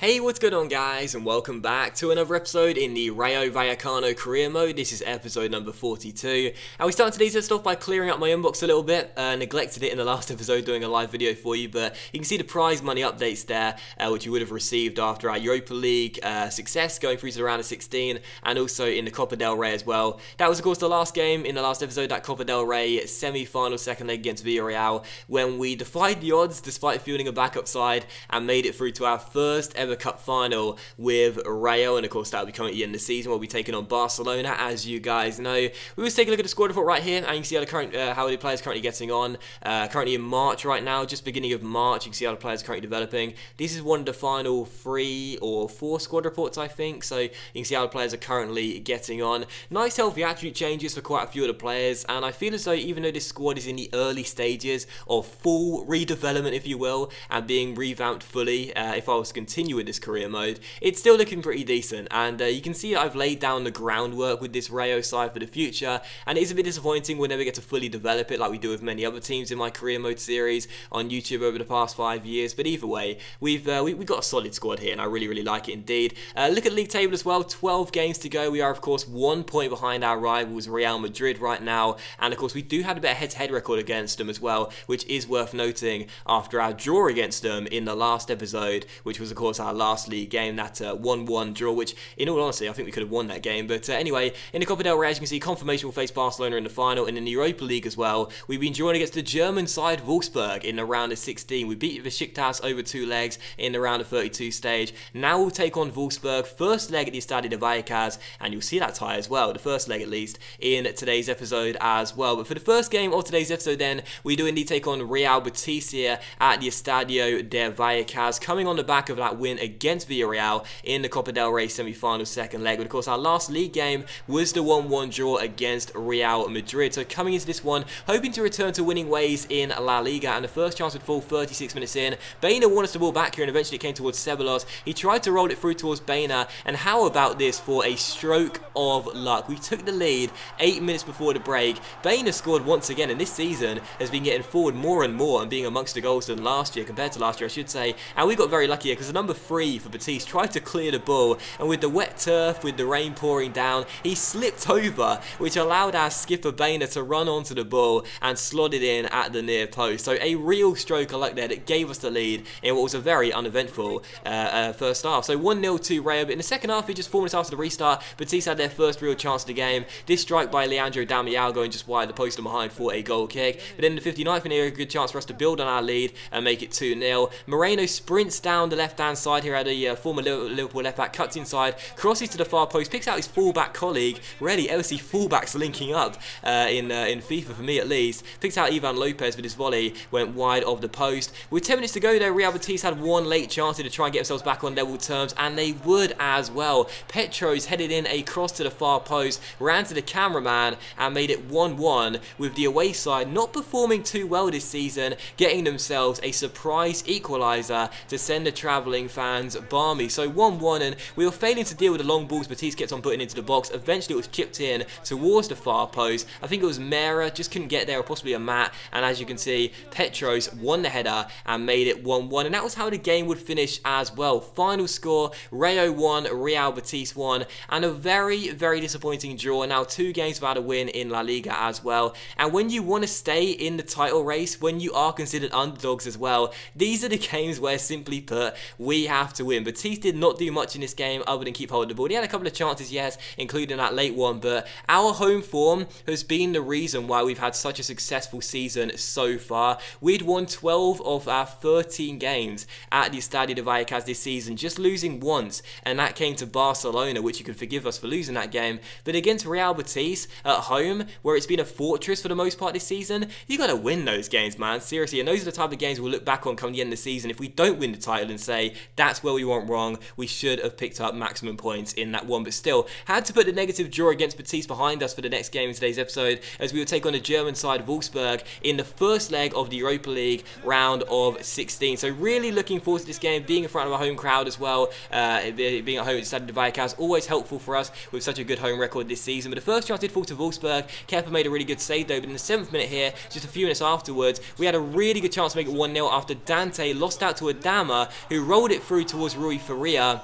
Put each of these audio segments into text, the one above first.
Hey, what's going on guys, and welcome back to another episode in the Rayo Vallecano career mode. This is episode number 42, and we start today's episode off by clearing up my inbox a little bit. Uh, neglected it in the last episode doing a live video for you, but you can see the prize money updates there, uh, which you would have received after our Europa League uh, success, going through to the round of 16, and also in the Copa del Rey as well. That was of course the last game in the last episode, that Copa del Rey semi-final second leg against Villarreal, when we defied the odds despite fielding a backup side, and made it through to our first ever The cup final with Rayo, and of course that'll be coming at the end of the season. We'll be taking on Barcelona, as you guys know. We was taking a look at the squad report right here, and you can see how the current uh, how the players currently getting on. Uh, currently in March right now, just beginning of March. You can see how the players are currently developing. This is one of the final three or four squad reports, I think. So you can see how the players are currently getting on. Nice healthy attribute changes for quite a few of the players, and I feel as though even though this squad is in the early stages of full redevelopment, if you will, and being revamped fully, uh, if I was to continue with this career mode, it's still looking pretty decent. And uh, you can see I've laid down the groundwork with this Rayo side for the future. And it is a bit disappointing we never get to fully develop it like we do with many other teams in my career mode series on YouTube over the past five years. But either way, we've uh, we, have got a solid squad here, and I really really like it indeed. Uh, look at the league table as well. 12 games to go. We are of course one point behind our rivals Real Madrid right now, and of course we do have a bit of head-to-head -head record against them as well, which is worth noting after our draw against them in the last episode, which was of course our last league game, that 1-1 draw, which in all honesty I think we could have won that game. But uh, anyway, in the Copa del Rey, as you can see, confirmation will face Barcelona in the final, and in the Europa League as well, we've been drawn against the German side Wolfsburg in the round of 16. We beat Besiktas over two legs in the round of 32 stage. Now we'll take on Wolfsburg, first leg at the Estadio de Vallecas, and you'll see that tie as well, the first leg at least, in today's episode as well. But for the first game of today's episode then, we do indeed take on Real Betis here at the Estadio de Vallecas, coming on the back of that win against Villarreal in the Copa del Rey semi-final second leg. But of course, our last league game was the 1-1 draw against Real Madrid. So coming into this one, hoping to return to winning ways in La Liga, and the first chance would fall 36 minutes in. Baena won us the ball back here, and eventually it came towards Ceballos. He tried to roll it through towards Baena, and how about this for a stroke of luck? We took the lead eight minutes before the break. Baena scored once again, and this season has been getting forward more and more and being amongst the goals than last year, compared to last year, I should say. And we got very lucky here because the number three for Betis tried to clear the ball, and with the wet turf, with the rain pouring down, he slipped over, which allowed our skipper Baena to run onto the ball and slot it in at the near post. So a real stroke of luck there that gave us the lead in what was a very uneventful uh, uh, first half. So 1-0 to Rayo, but in the second half, he just four minutes after the restart, Betis had their first real chance of the game. This strike by Leandro Damiao going just wide the post and behind for a goal kick. But in the 59th minute, a good chance for us to build on our lead and make it 2-0. Moreno sprints down the left-hand side here at a uh, former Liverpool left back, cuts inside, crosses to the far post, picks out his fullback colleague. Really, ever see fullbacks linking up uh, in uh, in FIFA for me at least. Picks out Ivan Lopez with his volley, went wide of the post. With 10 minutes to go there, Real Betis had one late chance to try and get themselves back on level terms, and they would as well. Petros headed in a cross to the far post, ran to the cameraman, and made it 1-1 with the away side not performing too well this season, getting themselves a surprise equaliser to send the travelling fans balmy. So 1-1 and we were failing to deal with the long balls Betis kept on putting into the box. Eventually it was chipped in towards the far post. I think it was Mera, just couldn't get there, or possibly a Matt. And as you can see, Petros won the header and made it 1-1. And that was how the game would finish as well. Final score, Rayo 1, Real Betis 1. And a very, very disappointing draw. Now two games without a win in La Liga as well. And when you want to stay in the title race, when you are considered underdogs as well, these are the games where simply put, we have to win. Betis did not do much in this game other than keep hold of the ball. He had a couple of chances, yes, including that late one, but our home form has been the reason why we've had such a successful season so far. We'd won 12 of our 13 games at the Estadio de Vallecas this season, just losing once, and that came to Barcelona, which you can forgive us for losing that game. But against Real Betis at home, where it's been a fortress for the most part this season, you got to win those games, man. Seriously, and those are the type of games we'll look back on come the end of the season if we don't win the title and say that's where we went wrong. We should have picked up maximum points in that one, but still had to put the negative draw against Betis behind us for the next game in today's episode as we will take on the German side Wolfsburg in the first leg of the Europa League round of 16. So really looking forward to this game, being in front of a home crowd as well, uh, being at home at Estadio de Vallecas, always helpful for us with such a good home record this season. But the first chance did fall to Wolfsburg. Kepa made a really good save though, but in the seventh minute here, just a few minutes afterwards, we had a really good chance to make it 1-0 after Dante lost out to Adama, who rolled it through towards Rui Faria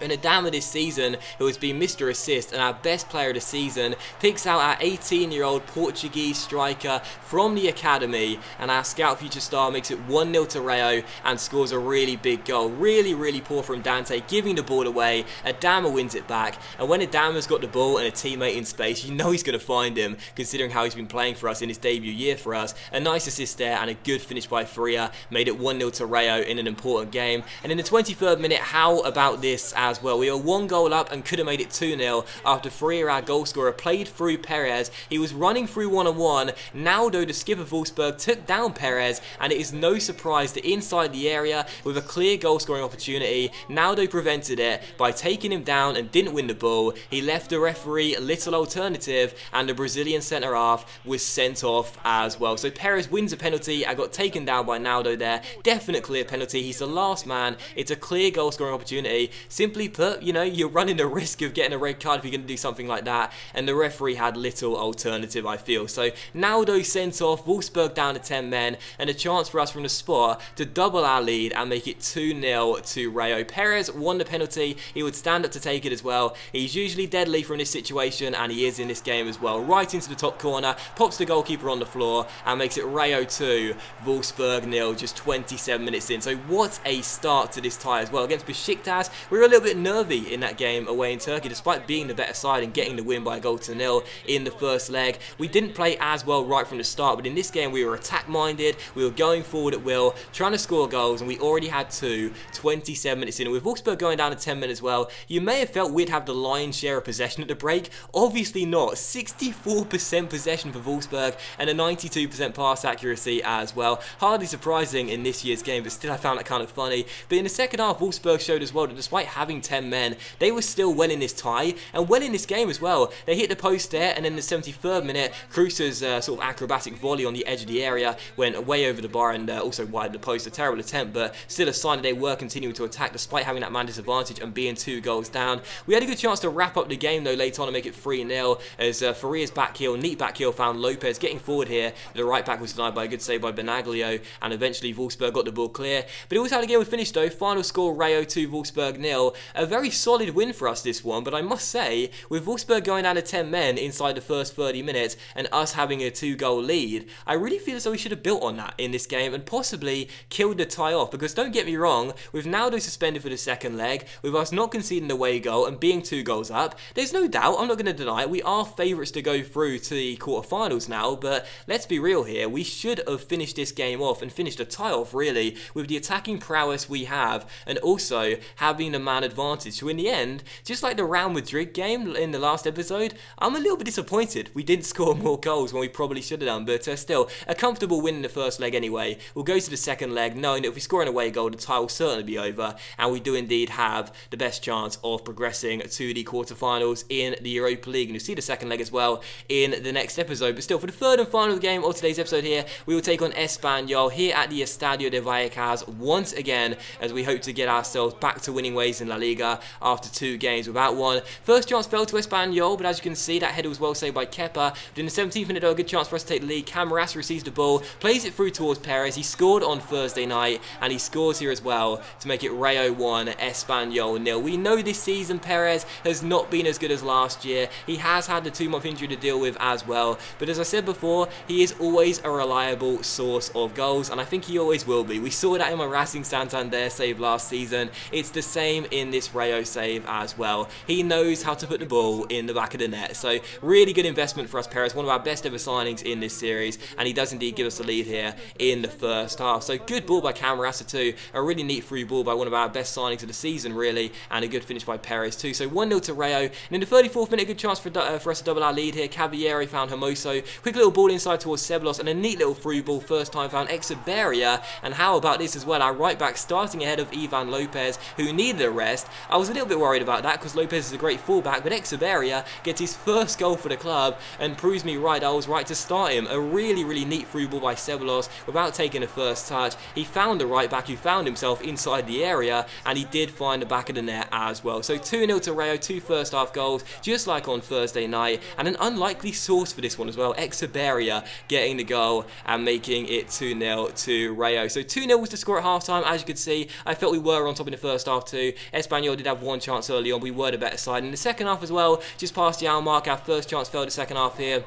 and Adama this season, who has been Mr. Assist and our best player of the season, picks out our 18-year-old Portuguese striker from the academy, and our scout future star makes it 1-0 to Rayo and scores a really big goal. Really, really poor from Dante, giving the ball away. Adama wins it back, and when Adama's got the ball and a teammate in space, you know he's going to find him, considering how he's been playing for us in his debut year for us. A nice assist there and a good finish by Faria made it 1-0 to Rayo in an important game. And in the 23rd minute, how about this as well. We were one goal up and could have made it 2-0 after Faria, our goal scorer, played through Perez. He was running through one-on-one. Naldo, the skipper of Wolfsburg, took down Perez and it is no surprise that inside the area with a clear goal scoring opportunity, Naldo prevented it by taking him down and didn't win the ball. He left the referee little alternative and the Brazilian centre half was sent off as well. So Perez wins a penalty. I got taken down by Naldo there. Definite clear penalty. He's the last man. It's a clear goal scoring opportunity. Simply put, you know, you're running a risk of getting a red card if you're going to do something like that. And the referee had little alternative, I feel. So Naldo sent off, Wolfsburg down to 10 men, and a chance for us from the spot to double our lead and make it 2-0 to Rayo. Perez won the penalty. He would stand up to take it as well. He's usually deadly from this situation, and he is in this game as well. Right into the top corner, pops the goalkeeper on the floor, and makes it Rayo 2, Wolfsburg nil, just 27 minutes in. So what a start to this tie as well. Against Besiktas, we were a little bit nervy in that game away in Turkey, despite being the better side and getting the win by a goal to nil in the first leg. We didn't play as well right from the start, but in this game we were attack-minded, we were going forward at will, trying to score goals, and we already had two, 27 minutes in. With Wolfsburg going down to 10 minutes well, you may have felt we'd have the lion's share of possession at the break. Obviously not. 64% possession for Wolfsburg and a 92% pass accuracy as well. Hardly surprising in this year's game, but still I found that kind of funny. But in the second half, Wolfsburg showed as well that despite having 10 men, they were still well in this tie and well in this game as well. They hit the post there and in the 73rd minute, Kruse's uh, sort of acrobatic volley on the edge of the area went way over the bar and uh, also wide the post. A terrible attempt, but still a sign that they were continuing to attack despite having that man disadvantage and being two goals down. We had a good chance to wrap up the game though later on and make it 3-0 as uh, Faria's back heel, neat back heel found Lopez getting forward here. The right back was denied by a good save by Benaglio and eventually Wolfsburg got the ball clear. But it was how the game was finished though. Final score Rayo 2, Wolfsburg nil. A very solid win for us this one, but I must say, with Wolfsburg going down to 10 men inside the first 30 minutes and us having a two goal lead, I really feel as though we should have built on that in this game and possibly killed the tie off. Because don't get me wrong, with Naldo suspended for the second leg, with us not conceding the away goal and being two goals up, there's no doubt, I'm not going to deny it, we are favourites to go through to the quarterfinals now, but let's be real here, we should have finished this game off and finished a tie off really with the attacking prowess we have and also having the man advantage. So in the end, just like the Real Madrid game in the last episode, I'm a little bit disappointed we didn't score more goals when we probably should have done, but uh, still, a comfortable win in the first leg anyway. We'll go to the second leg knowing that if we score an away goal, the tie will certainly be over, and we do indeed have the best chance of progressing to the quarterfinals in the Europa League. And you'll see the second leg as well in the next episode. But still, for the third and final game of today's episode here, we will take on Espanyol here at the Estadio de Vallecas once again as we hope to get ourselves back to winning ways in La Liga after two games without one. First chance fell to Espanyol, but as you can see, that header was well saved by Kepa. But in the 17th minute, a good chance for us to take the lead. Camarasa receives the ball, plays it through towards Perez. He scored on Thursday night, and he scores here as well to make it Rayo 1, Espanyol nil. We know this season Perez has not been as good as last year. He has had the two-month injury to deal with as well. But as I said before, he is always a reliable source of goals, and I think he always will be. We saw that in my Racing Santander save last season. It's the same in this Rayo save as well. He knows how to put the ball in the back of the net. So really good investment for us, Perez. One of our best ever signings in this series, and he does indeed give us the lead here in the first half. So good ball by Camarasa too. A really neat through ball by one of our best signings of the season, really, and a good finish by Perez too. So 1-0 to Rayo. And in the 34th minute, good chance for, uh, for us to double our lead here. Caballero found Hermoso. Quick little ball inside towards Ceballos, and a neat little through ball first time found Echeverria. And how about this as well? Our right back starting ahead of Ivan Lopez, who needed a rest I was a little bit worried about that because Lopez is a great fullback, but Echeverria gets his first goal for the club and proves me right I was right to start him. A really, really neat through ball by Ceballos without taking a first touch. He found the right back who found himself inside the area and he did find the back of the net as well. So 2-0 to Rayo, two first half goals, just like on Thursday night, and an unlikely source for this one as well. Echeverria getting the goal and making it 2-0 to Rayo. So 2-0 was the score at halftime, as you could see. I felt we were on top in the first half too. Espanyol did have one chance early on, we were the better side. In the second half as well, just past the hour mark, our first chance fell the second half here.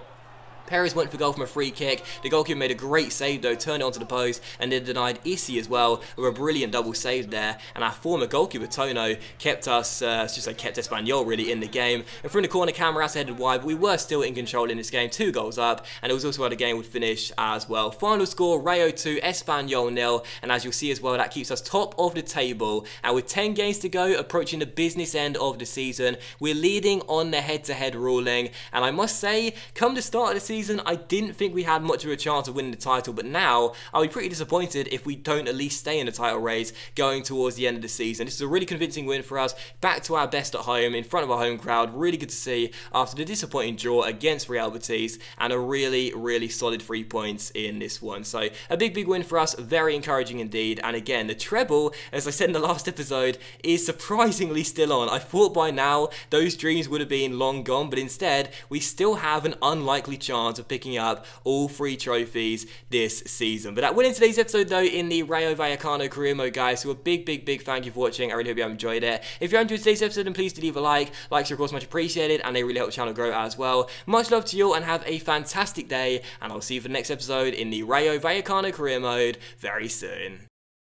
Perez went for goal from a free kick. The goalkeeper made a great save though, turned it onto the post, and then denied Issy as well, with a brilliant double save there. And our former goalkeeper Tono kept us, uh, just like kept Espanyol really in the game. And from the corner, Camarasa headed wide, but we were still in control in this game, two goals up, and it was also how the game would finish as well. Final score: Rayo 2, Espanyol nil. And as you'll see as well, that keeps us top of the table. And with 10 games to go, approaching the business end of the season, we're leading on the head-to-head -head ruling. And I must say, come the start of the season season, I didn't think we had much of a chance of winning the title, but now I'll be pretty disappointed if we don't at least stay in the title race going towards the end of the season. This is a really convincing win for us, back to our best at home, in front of our home crowd, really good to see after the disappointing draw against Real Betis, and a really, really solid three points in this one. So a big, big win for us, very encouraging indeed, and again, the treble, as I said in the last episode, is surprisingly still on. I thought by now those dreams would have been long gone, but instead, we still have an unlikely chance chance of picking up all three trophies this season. But that end today's episode though in the Rayo Vallecano career mode guys. So a big, big, big thank you for watching. I really hope you enjoyed it. If you enjoyed today's episode then please do leave a like. Likes are of course much appreciated and they really help the channel grow as well. Much love to you all and have a fantastic day and I'll see you for the next episode in the Rayo Vallecano career mode very soon.